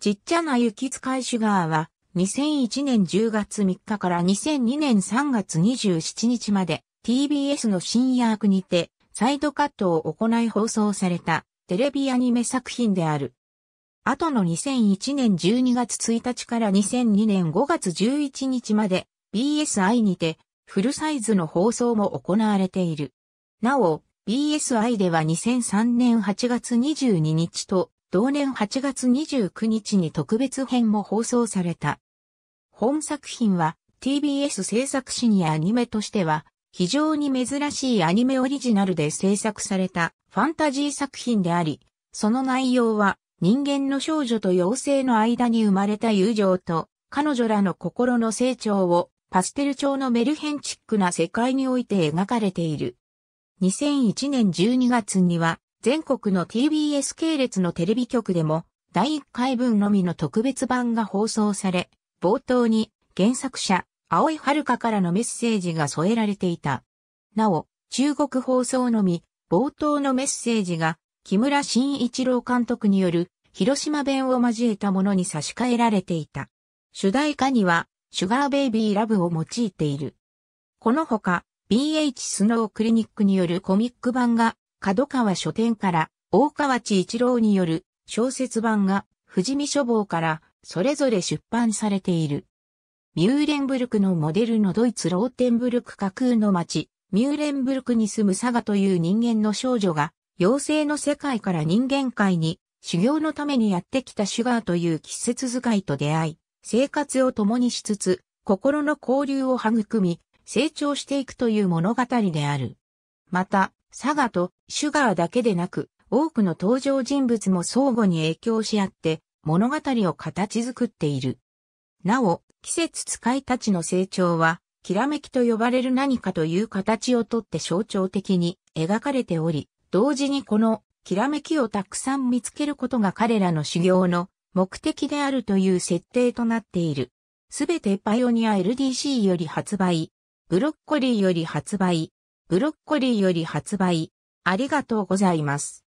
ちっちゃな雪使いシュガーは2001年10月3日から2002年3月27日まで TBS の深夜区にてサイドカットを行い放送されたテレビアニメ作品である。後の2001年12月1日から2002年5月11日まで BSI にてフルサイズの放送も行われている。なお、BSI では2003年8月22日と同年8月29日に特別編も放送された。本作品は TBS 制作シニアアニメとしては非常に珍しいアニメオリジナルで制作されたファンタジー作品であり、その内容は人間の少女と妖精の間に生まれた友情と彼女らの心の成長をパステル調のメルヘンチックな世界において描かれている。2001年12月には全国の TBS 系列のテレビ局でも第1回分のみの特別版が放送され、冒頭に原作者、青井遥からのメッセージが添えられていた。なお、中国放送のみ、冒頭のメッセージが、木村慎一郎監督による広島弁を交えたものに差し替えられていた。主題歌には、シュガーベイビーラブを用いている。このほか、BH スノークリニックによるコミック版が角川書店から大川地一郎による小説版が富士見書房からそれぞれ出版されている。ミューレンブルクのモデルのドイツローテンブルク架空の町、ミューレンブルクに住むサガという人間の少女が妖精の世界から人間界に修行のためにやってきたシュガーという季節使いと出会い、生活を共にしつつ、心の交流を育み、成長していくという物語である。また、サガとシュガーだけでなく、多くの登場人物も相互に影響し合って物語を形作っている。なお、季節使いたちの成長は、きらめきと呼ばれる何かという形をとって象徴的に描かれており、同時にこのきらめきをたくさん見つけることが彼らの修行の目的であるという設定となっている。すべてパイオニア LDC より発売。ブロッコリーより発売。ブロッコリーより発売。ありがとうございます。